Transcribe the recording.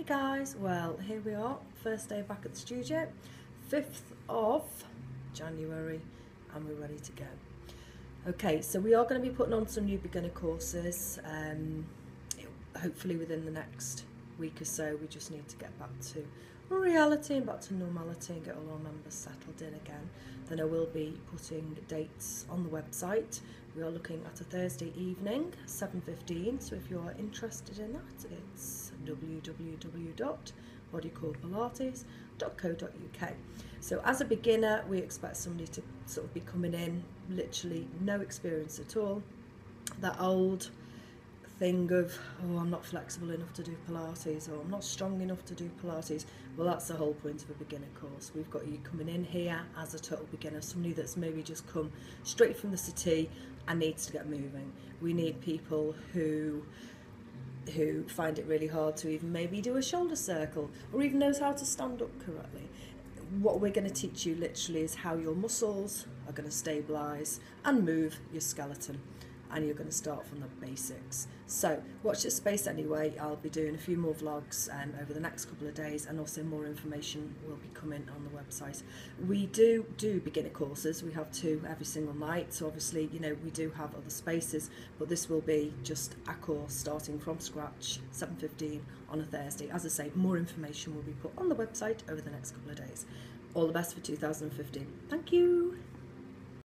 Hi guys, well here we are, first day back at the studio, 5th of January and we're ready to go. Okay, so we are going to be putting on some new beginner courses, um, hopefully within the next week or so we just need to get back to reality and back to normality and get all our members settled in again. Then I will be putting dates on the website. We are looking at a Thursday evening, 7.15, so if you are interested in that, it's www.bodycorepilates.co.uk. So as a beginner, we expect somebody to sort of be coming in, literally no experience at all. That old thing of, oh, I'm not flexible enough to do Pilates or I'm not strong enough to do Pilates. Well, that's the whole point of a beginner course. We've got you coming in here as a total beginner, somebody that's maybe just come straight from the city and needs to get moving. We need people who who find it really hard to even maybe do a shoulder circle or even knows how to stand up correctly. What we're going to teach you literally is how your muscles are going to stabilize and move your skeleton and you're going to start from the basics. So watch this space anyway. I'll be doing a few more vlogs um, over the next couple of days and also more information will be coming on the website. We do do beginner courses. We have two every single night. So obviously, you know, we do have other spaces, but this will be just a course starting from scratch, 7.15 on a Thursday. As I say, more information will be put on the website over the next couple of days. All the best for 2015. Thank you.